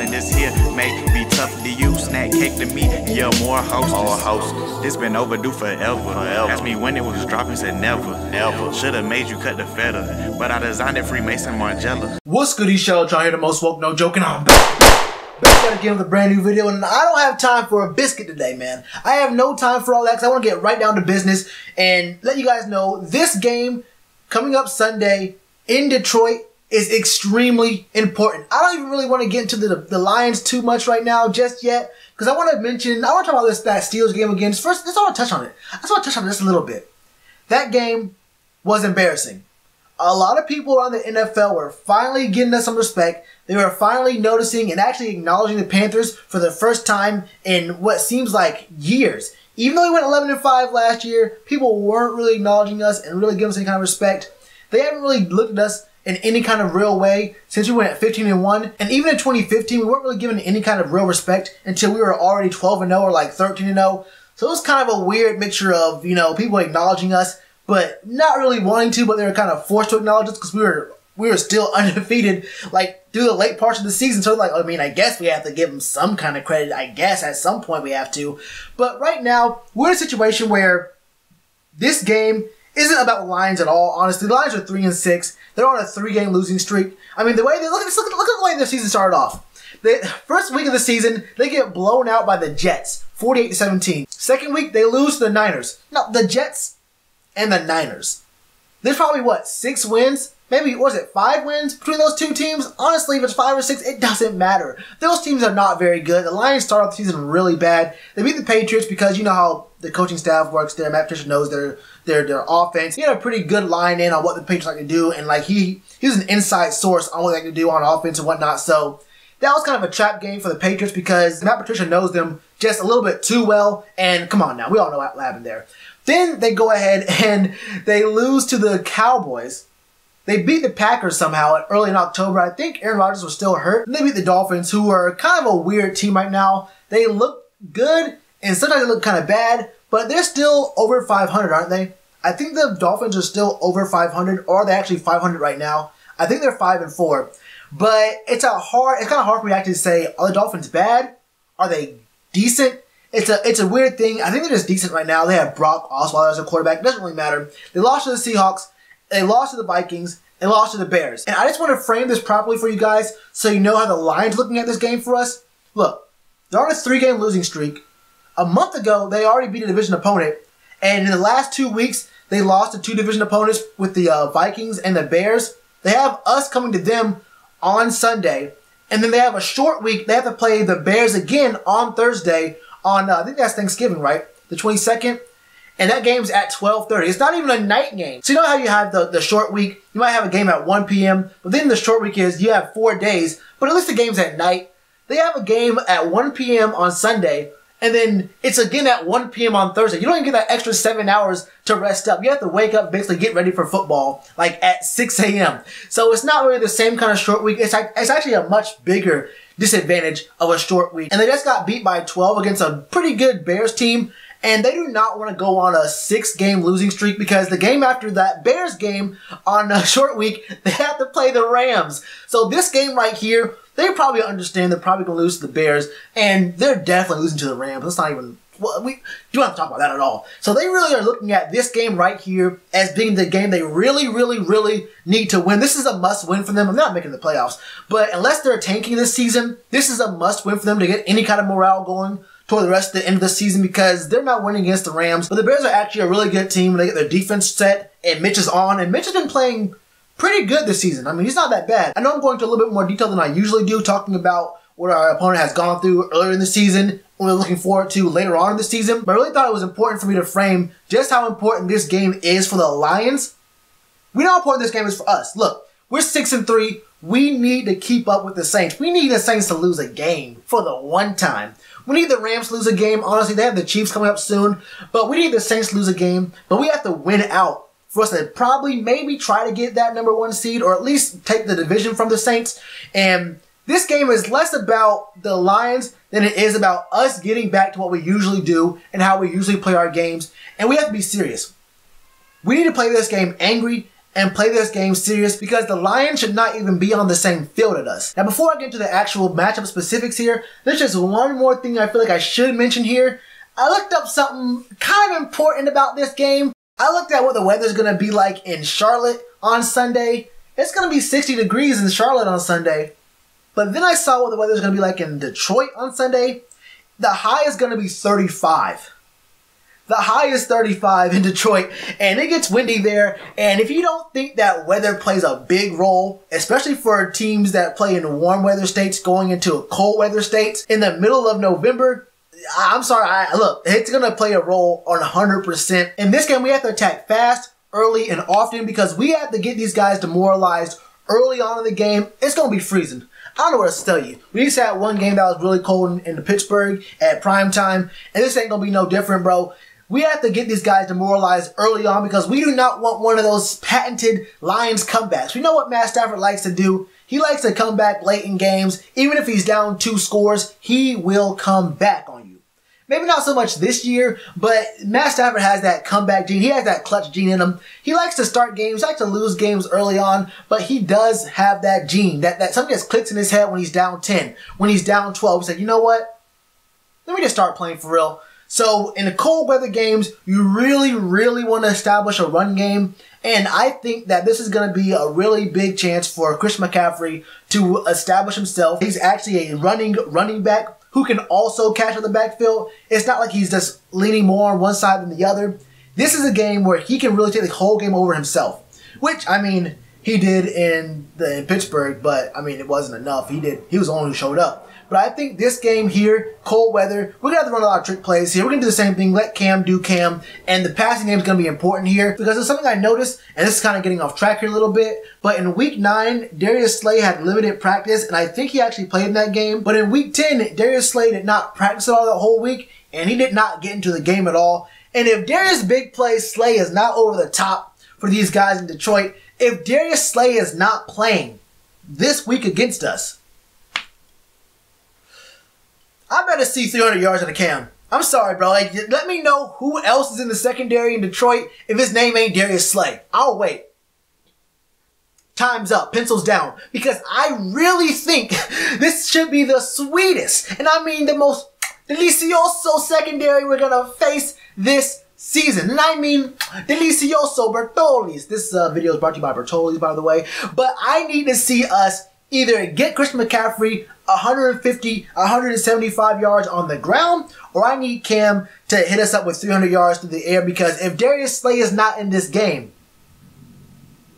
and this here may be tough to you. Snack cake to me, yeah, more hostess. More hostess. This been overdue forever. Forever. Asked me when it was dropping, said never. Never. Should've made you cut the feta, but I designed it Freemason Margiela. What's good, Show? Trying here the most woke, no joking. I'm back, back at again with a brand new video, and I don't have time for a biscuit today, man. I have no time for all that because I want to get right down to business and let you guys know this game coming up Sunday in Detroit is extremely important. I don't even really want to get into the, the Lions too much right now just yet because I want to mention, I want to talk about this that Steelers game again. First, let's want to touch on it. I just want to touch on this a little bit. That game was embarrassing. A lot of people around the NFL were finally getting us some respect. They were finally noticing and actually acknowledging the Panthers for the first time in what seems like years. Even though we went 11 and 5 last year, people weren't really acknowledging us and really giving us any kind of respect. They haven't really looked at us in any kind of real way since we went at 15 and 1. And even in 2015, we weren't really given any kind of real respect until we were already 12 and 0 or like 13 and 0. So it was kind of a weird mixture of, you know, people acknowledging us, but not really wanting to, but they were kind of forced to acknowledge us because we were we were still undefeated, like through the late parts of the season. So like, I mean, I guess we have to give them some kind of credit. I guess at some point we have to. But right now, we're in a situation where this game isn't about the Lions at all. Honestly, the Lions are three and six. They're on a three-game losing streak. I mean, the way they look at look, look at the way their season started off. The first week of the season, they get blown out by the Jets, 48 to 17. Second week, they lose to the Niners. No, the Jets and the Niners. There's probably what six wins, maybe was it five wins between those two teams? Honestly, if it's five or six, it doesn't matter. Those teams are not very good. The Lions start off the season really bad. They beat the Patriots because you know how the coaching staff works there. Matt Patricia knows their their their offense. He had a pretty good line in on what the Patriots like to do, and like he he was an inside source on what they can do on offense and whatnot. So that was kind of a trap game for the Patriots because Matt Patricia knows them just a little bit too well. And come on now, we all know what happened there. Then they go ahead and they lose to the Cowboys. They beat the Packers somehow early in October. I think Aaron Rodgers was still hurt. And they beat the Dolphins, who are kind of a weird team right now. They look good, and sometimes they look kind of bad, but they're still over 500, aren't they? I think the Dolphins are still over 500, or are they actually 500 right now? I think they're 5 and 4. But it's a hard, it's kind of hard for me to actually say, are the Dolphins bad? Are they decent? It's a it's a weird thing. I think they're just decent right now. They have Brock Osweiler as a quarterback. It doesn't really matter. They lost to the Seahawks. They lost to the Vikings. They lost to the Bears. And I just want to frame this properly for you guys so you know how the Lions looking at this game for us. Look, they're on a three-game losing streak. A month ago, they already beat a division opponent, and in the last two weeks, they lost to two division opponents with the uh, Vikings and the Bears. They have us coming to them on Sunday, and then they have a short week. They have to play the Bears again on Thursday on uh, I think that's Thanksgiving, right? The 22nd. And that game's at 12:30. It's not even a night game. So you know how you have the, the short week? You might have a game at 1 p.m., but then the short week is you have four days, but at least the game's at night. They have a game at 1 p.m. on Sunday, and then it's again at 1 p.m. on Thursday. You don't even get that extra seven hours to rest up. You have to wake up, basically get ready for football, like at 6 a.m. So it's not really the same kind of short week. It's, like, it's actually a much bigger disadvantage of a short week. And they just got beat by 12 against a pretty good Bears team. And they do not want to go on a six game losing streak because the game after that Bears game on a short week, they have to play the Rams. So this game right here, they probably understand they're probably going to lose to the Bears, and they're definitely losing to the Rams. That's not even well, we don't have to talk about that at all. So they really are looking at this game right here as being the game they really, really, really need to win. This is a must win for them. I'm not making the playoffs, but unless they're tanking this season, this is a must win for them to get any kind of morale going toward the rest of the end of the season because they're not winning against the Rams. But the Bears are actually a really good team. They get their defense set, and Mitch is on, and Mitch has been playing pretty good this season. I mean, he's not that bad. I know I'm going to a little bit more detail than I usually do, talking about what our opponent has gone through earlier in the season what we're looking forward to later on in the season. But I really thought it was important for me to frame just how important this game is for the Lions. We know how important this game is for us. Look, we're six and three. We need to keep up with the Saints. We need the Saints to lose a game for the one time. We need the Rams to lose a game. Honestly, they have the Chiefs coming up soon. But we need the Saints to lose a game. But we have to win out for us to probably maybe try to get that number one seed or at least take the division from the Saints. And this game is less about the Lions than it is about us getting back to what we usually do and how we usually play our games. And we have to be serious. We need to play this game angry and play this game serious because the Lions should not even be on the same field as us. Now, before I get into the actual matchup specifics here, there's just one more thing I feel like I should mention here. I looked up something kind of important about this game. I looked at what the weather's going to be like in Charlotte on Sunday. It's going to be 60 degrees in Charlotte on Sunday. But then I saw what the weather's going to be like in Detroit on Sunday. The high is going to be 35. The high is 35 in Detroit, and it gets windy there. And if you don't think that weather plays a big role, especially for teams that play in warm weather states going into cold weather states in the middle of November, I'm sorry. I, look, it's going to play a role on 100%. In this game, we have to attack fast, early, and often because we have to get these guys demoralized early on in the game. It's going to be freezing. I don't know what else to tell you. We just had one game that was really cold in, in the Pittsburgh at prime time, and this ain't gonna be no different, bro. We have to get these guys demoralized early on because we do not want one of those patented Lions comebacks. We know what Matt Stafford likes to do. He likes to come back late in games. Even if he's down two scores, he will come back on you. Maybe not so much this year, but Matt Stafford has that comeback gene. He has that clutch gene in him. He likes to start games, likes to lose games early on, but he does have that gene. That, that something just clicks in his head when he's down 10, when he's down 12. He's like, you know what? Let me just start playing for real. So in the cold weather games, you really, really want to establish a run game. And I think that this is going to be a really big chance for Chris McCaffrey to establish himself. He's actually a running running back who can also catch on the backfield. It's not like he's just leaning more on one side than the other. This is a game where he can really take the whole game over himself. Which, I mean, he did in the in Pittsburgh, but I mean it wasn't enough. He did he was the one who showed up. But I think this game here, cold weather, we're gonna have to run a lot of trick plays here. We're gonna do the same thing, let Cam do Cam, and the passing game is gonna be important here because it's something I noticed, and this is kind of getting off track here a little bit. But in week nine, Darius Slay had limited practice, and I think he actually played in that game. But in week 10, Darius Slay did not practice at all that whole week, and he did not get into the game at all. And if Darius Big Play Slay is not over the top for these guys in Detroit, if Darius Slay is not playing this week against us, I better see 300 yards in the cam. I'm sorry, bro. Like, let me know who else is in the secondary in Detroit if his name ain't Darius Slay. I'll wait. Time's up. Pencils down. Because I really think this should be the sweetest, and I mean the most delicioso secondary we're gonna face this season. And I mean delicioso Bertolli's. This uh, video is brought to you by Bertolli's, by the way. But I need to see us either get Christian McCaffrey 150, 175 yards on the ground, or I need Cam to hit us up with 300 yards through the air because if Darius Slay is not in this game,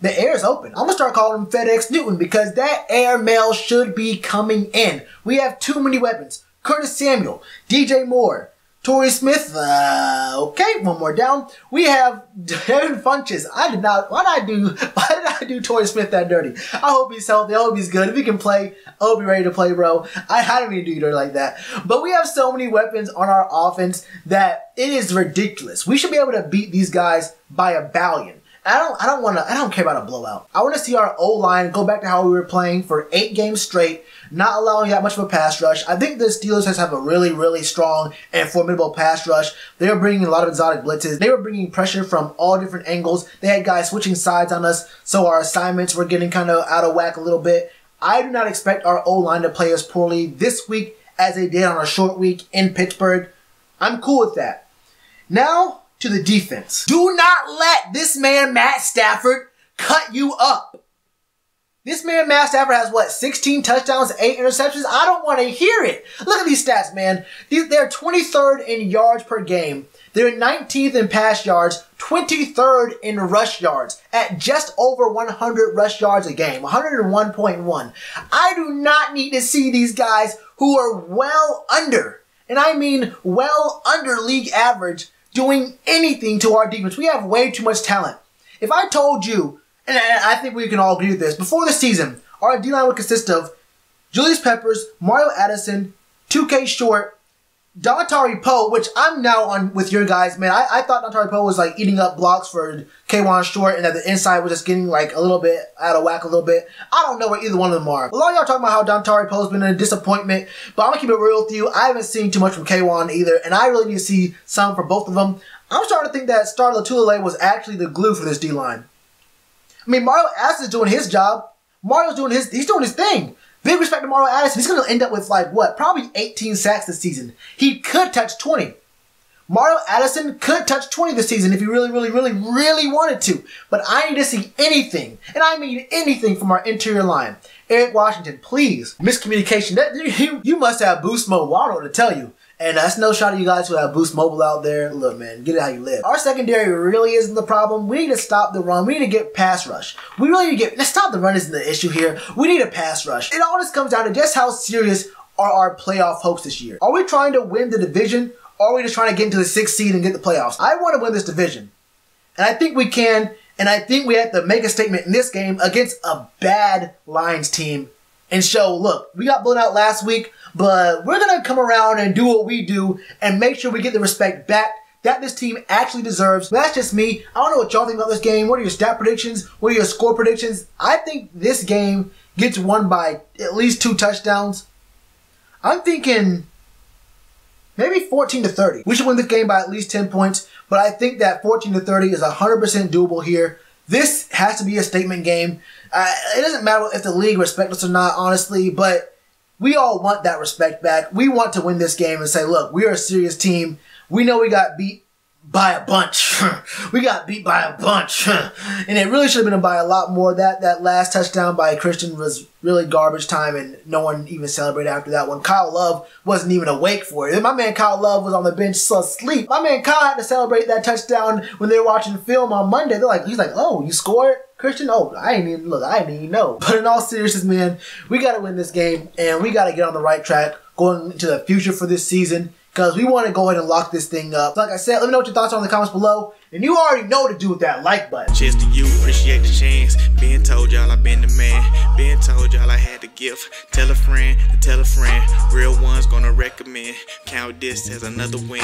the air is open. I'm gonna start calling him FedEx Newton because that air mail should be coming in. We have too many weapons. Curtis Samuel, DJ Moore, Torrey Smith, uh, okay, one more down. We have Devin Funchess. I did not, why did I do, why did I do Torrey Smith that dirty? I hope he's healthy. I hope he's good. If he can play, I hope he's ready to play, bro. I, I didn't mean to do dirty like that. But we have so many weapons on our offense that it is ridiculous. We should be able to beat these guys by a billion. I don't I don't want to I don't care about a blowout. I want to see our O line go back to how we were playing for eight games straight, not allowing that much of a pass rush. I think the Steelers has have a really really strong and formidable pass rush. They were bringing a lot of exotic blitzes. They were bringing pressure from all different angles. They had guys switching sides on us, so our assignments were getting kind of out of whack a little bit. I do not expect our O line to play as poorly this week as they did on a short week in Pittsburgh. I'm cool with that. Now to the defense. Do not let this man, Matt Stafford, cut you up. This man, Matt Stafford, has what, 16 touchdowns, 8 interceptions? I don't want to hear it. Look at these stats, man. They're 23rd in yards per game. They're 19th in pass yards, 23rd in rush yards, at just over 100 rush yards a game, 101.1. I do not need to see these guys who are well under, and I mean well under league average, doing anything to our defense. We have way too much talent. If I told you, and I think we can all agree with this, before the season, our D line would consist of Julius Peppers, Mario Addison, Kawann Short, Dontari Poe, which I'm now on with your guys, man. I, I thought Dontari Poe was like eating up blocks for Kawann Short and that the inside was just getting like a little bit out of whack a little bit. I don't know where either one of them are. A lot of y'all talking about how Dontari Poe's been a disappointment, but I'm gonna keep it real with you. I haven't seen too much from Kawann either, and I really need to see some for both of them. I'm starting to think that Star Lotulelei was actually the glue for this D line. I mean, Mario Addison is doing his job. Mario's doing his, he's doing his thing. Big respect to Mario Addison. He's going to end up with like what? Probably 18 sacks this season. He could touch 20. Mario Addison could touch 20 this season if he really, really, really, really wanted to. But I need to see anything, and I mean anything from our interior line. Eric Washington, please. Miscommunication. That you, you must have boost know what to tell you. And that's no shot at you guys who have Boost Mobile out there. Look, man, get it how you live. Our secondary really isn't the problem. We need to stop the run. We need to get pass rush. We really need to get, let's stop the run isn't the issue here. We need a pass rush. It all just comes down to just how serious are our playoff hopes this year. Are we trying to win the division or are we just trying to get into the sixth seed and get the playoffs? I want to win this division. And I think we can. And I think we have to make a statement in this game against a bad Lions team and show, look, we got blown out last week, but we're going to come around and do what we do and make sure we get the respect back that this team actually deserves. That's just me. I don't know what y'all think about this game. What are your stat predictions? What are your score predictions? I think this game gets won by at least two touchdowns. I'm thinking maybe 14 to 30. We should win this game by at least 10 points, but I think that 14 to 30 is 100% doable here. This has to be a statement game. Uh, it doesn't matter if the league respects us or not, honestly, but we all want that respect back. We want to win this game and say, look, we are a serious team. We know we got beat by a bunch. we got beat by a bunch. and it really should have been by a lot more. That that last touchdown by Christian was really garbage time and no one even celebrated after that one. Kyle Love wasn't even awake for it. My man Kyle Love was on the bench asleep. My man Kyle had to celebrate that touchdown when they were watching film on Monday. They're like, he's like, oh, you scored? Christian, oh, I ain't even look, I didn't even know. But in all seriousness, man, we gotta win this game and we gotta get on the right track going into the future for this season because we want to go ahead and lock this thing up. Like I said, let me know what your thoughts are in the comments below. And you already know what to do with that like button. Cheers to you, appreciate the chance. Being told y'all I been the man. Being told y'all I had the gift. Tell a friend, tell a friend. Real ones gonna recommend. Count this as another win.